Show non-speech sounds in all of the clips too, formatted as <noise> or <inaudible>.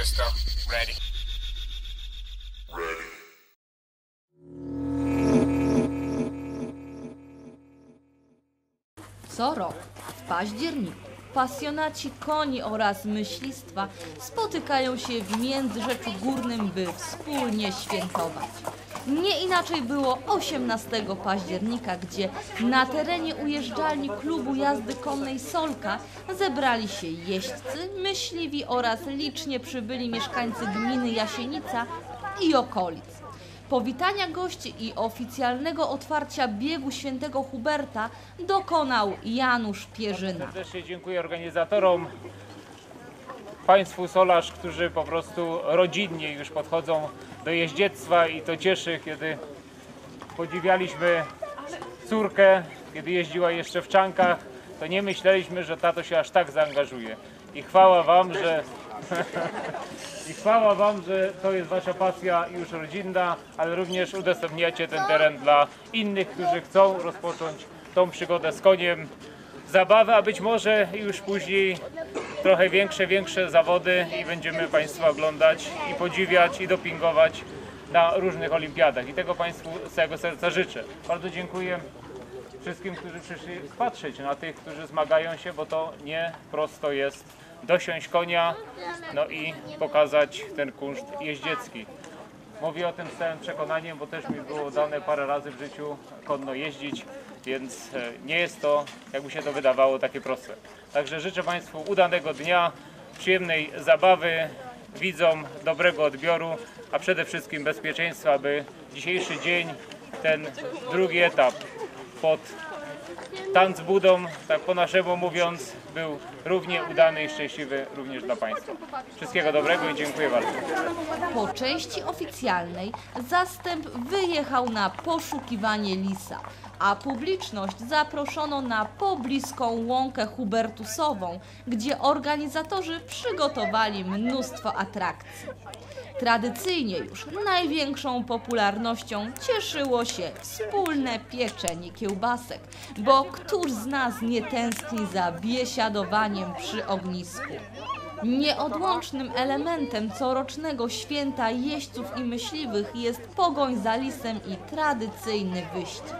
System ready. Co rok, w październiku, pasjonaci koni oraz myślistwa spotykają się w Międzyrzeczu Górnym, by wspólnie świętować. Nie inaczej było 18 października, gdzie na terenie ujeżdżalni klubu jazdy konnej Solka zebrali się jeźdźcy, myśliwi oraz licznie przybyli mieszkańcy gminy Jasienica i okolic. Powitania gości i oficjalnego otwarcia biegu świętego Huberta dokonał Janusz Pierzyna. Serdecznie dziękuję organizatorom, Państwu Solarz, którzy po prostu rodzinnie już podchodzą do jeździectwa i to cieszy, kiedy podziwialiśmy córkę, kiedy jeździła jeszcze w czankach, to nie myśleliśmy, że tato się aż tak zaangażuje. I chwała Wam, że <laughs> i chwała Wam, że to jest Wasza pasja już rodzinna, ale również udostępniacie ten teren dla innych, którzy chcą rozpocząć tą przygodę z koniem. Zabawę, a być może już później trochę większe, większe zawody i będziemy Państwa oglądać i podziwiać i dopingować na różnych olimpiadach. I tego Państwu z całego serca życzę. Bardzo dziękuję wszystkim, którzy przyszli patrzeć na tych, którzy zmagają się, bo to nie prosto jest dosiąść konia, no i pokazać ten kunszt jeździecki. Mówię o tym z całym przekonaniem, bo też mi było dane parę razy w życiu konno jeździć, więc e, nie jest to, jakby się to wydawało, takie proste. Także życzę Państwu udanego dnia, przyjemnej zabawy, widzom dobrego odbioru, a przede wszystkim bezpieczeństwa, aby dzisiejszy dzień, ten drugi etap pod tanc budą, tak po naszemu mówiąc, był równie udany i szczęśliwy również dla Państwa. Wszystkiego dobrego i dziękuję bardzo. Po części oficjalnej zastęp wyjechał na poszukiwanie lisa, a publiczność zaproszono na pobliską łąkę hubertusową, gdzie organizatorzy przygotowali mnóstwo atrakcji. Tradycyjnie już największą popularnością cieszyło się wspólne pieczenie kiełbasek, bo któż z nas nie tęskni za biesiadowaniem przy ognisku? Nieodłącznym elementem corocznego święta jeźdźców i myśliwych jest pogoń za lisem i tradycyjny wyścig.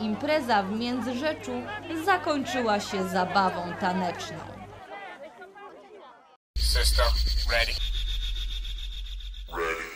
Impreza w Międzyrzeczu zakończyła się zabawą taneczną. System ready. ready.